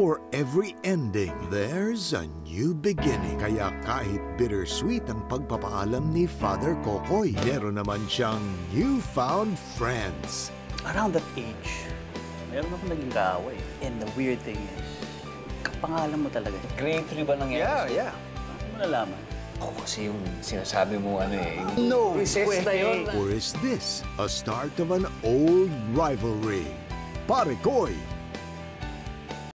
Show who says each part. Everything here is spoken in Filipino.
Speaker 1: For every ending, there's a new beginning. Kaya kahit bittersweet ang pagpapaalam ni Father Kokoy, meron naman siyang newfound friends.
Speaker 2: Around that age, meron ako naging kaaway. And the weird thing is, kapangalan mo talaga.
Speaker 3: Grade 3 ba nangyari?
Speaker 4: Yeah, yeah.
Speaker 2: Paano mo nalaman?
Speaker 3: Ako kasi yung sinasabi mo ano eh.
Speaker 2: No
Speaker 3: recess na yun.
Speaker 1: Or is this a start of an old rivalry? Pare Koy,